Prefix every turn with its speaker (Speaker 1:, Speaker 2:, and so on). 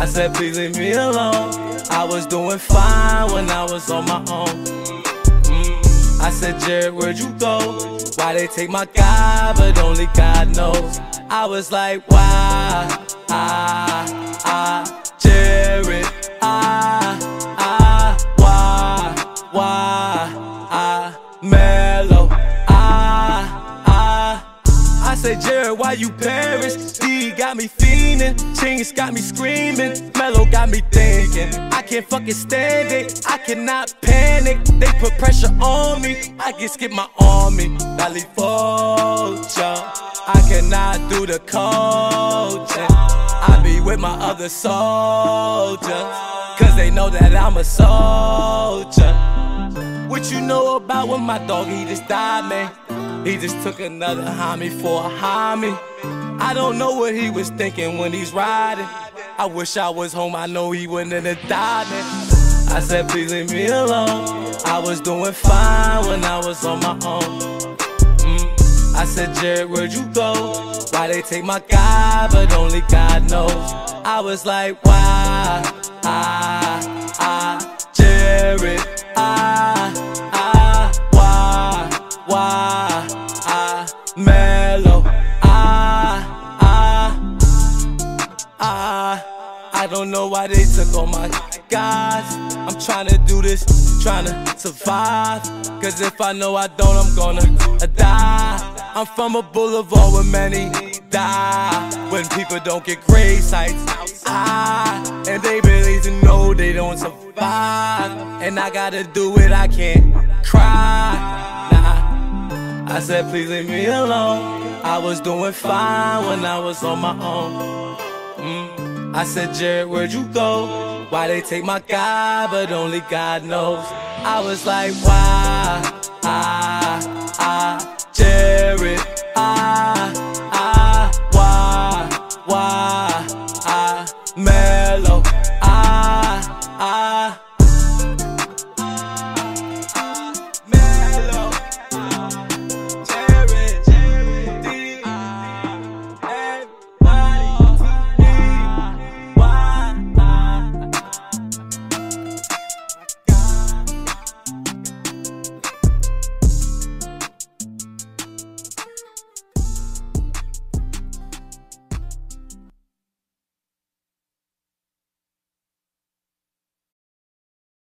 Speaker 1: I said, please leave me alone. I was doing fine when I was on my own. Mm. I said, Jared, where'd you go? Why they take my guy, but only God knows. I was like, why? Ah, ah, Jared, ah, ah, why, why, ah, Mellow, ah. I said, Jared, why you perish? D got me fiending, Chinks got me screaming, Mellow got me thinking. I can't fucking stand it, I cannot panic. They put pressure on me, I get skip my army. Valley Vulture, I cannot do the coaching. I be with my other soldiers, cause they know that I'm a soldier. What you know about when my dog, he just died, man? He just took another homie for a homie. I don't know what he was thinking when he's riding. I wish I was home, I know he wouldn't have died, man. I said, please leave me alone. I was doing fine when I was on my own. Mm. I said, Jared, where'd you go? Why they take my guy, but only God knows. I was like, why? Ah, I don't know why they took all my guys. I'm trying to do this, trying to survive. Cause if I know I don't, I'm gonna die. I'm from a boulevard where many die. When people don't get grave sites, ah, and they really to know they don't survive. And I gotta do it, I can't cry. Nah. I said, please leave me alone. I was doing fine when I was on my own. I said, Jared, where'd you go? Why they take my guy, but only God knows. I was like, why? Ah, ah, Jared, ah.